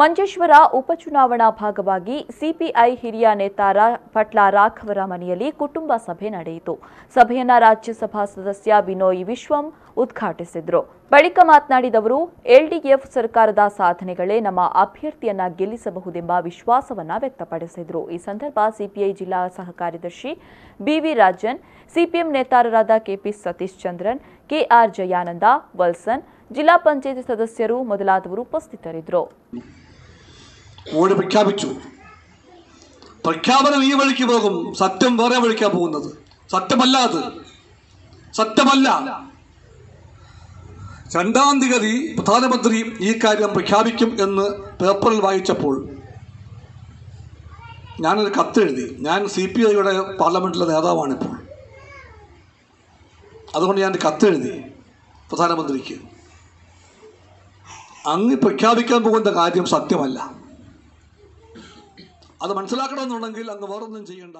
ಮಂಜೇಶ್ವರ ಉಪಚುನಾವಣಾ ಭಾಗವಾಗಿ ಸಿಪಿಐ ಹಿರಿಯ ನೇತಾರ ಪಟ್ಲ ರಾಘವರ ಮನೆಯಲ್ಲಿ ಕುಟುಂಬ ಸಭೆ ನಡೆಯಿತು. ಸಭೆಯನ್ನ ರಾಜ್ಯಸಭಾ ಸದಸ್ಯ ವಿನೋಯ್ ವಿಶ್ವಂ ಉದ್ಘಾಟಿಸಿದ್ರು. ಬಳಿಕ ಮಾತನಾಡಿದವರು ಎಲ್ಡಿಎಫ್ ಸರ್ಕಾರದ ಸಾಧನೆಗಳೇ ನಮ್ಮ ಅಭ್ಯರ್ಥಿಯನ್ನ ಗೆಲ್ಲಿಸಬಹುದೆಂಬ ವಿಶ್ವಾಸವನ್ನ ವ್ಯಕ್ತಪಡಿಸಿದರು. ಈ ಸಂದರ್ಭ ಸಿಪಿಐ ಜಿಲ್ಲಾ ಸಹ ಕಾರ್ಯದರ್ಶಿ ಬಿವಿ ರಾಜನ್, ಸಿಪಿಎಂ ನೇತಾರರಾದ ಕೆಪಿ ಸತೀಶ್ ಚಂದ್ರನ್, ಕೆಆರ್ ಜಯಾನಂದ, ವಲ್ಸನ್, ಜಿಲ್ಲಾ ಪಂಚಾಯತ್ ಸದಸ್ಯರು ಮೊದಲಾದವರು ಉಪಸ್ಥಿತರಿದ್ದರು. ഓടി പ്രഖ്യാപിച്ചു പ്രഖ്യാപനം ഈ വഴിക്ക് പോകും. സത്യം വേറെ വഴിക്കാണ് പോകുന്നത്. സത്യമല്ല അത്. സത്യമല്ല. രണ്ടാം തീയതി പ്രധാനമന്ത്രി ഈ കാര്യം പ്രഖ്യാപിക്കും എന്ന് പേപ്പറിൽ വായിച്ചപ്പോൾ ഞാനൊരു കത്തെഴുതി ഞാൻ സി പി ഐയുടെ പാർലമെന്റിലെ നേതാവാണിപ്പോൾ. അതുകൊണ്ട് ഞാൻ കത്തെഴുതി പ്രധാനമന്ത്രിക്ക്. അങ്ങ് പ്രഖ്യാപിക്കാൻ പോകുന്ന കാര്യം സത്യമല്ല. അത് മനസ്സിലാക്കണമെന്നുണ്ടെങ്കിൽ അങ്ങ് വേറൊന്നും ചെയ്യണ്ട.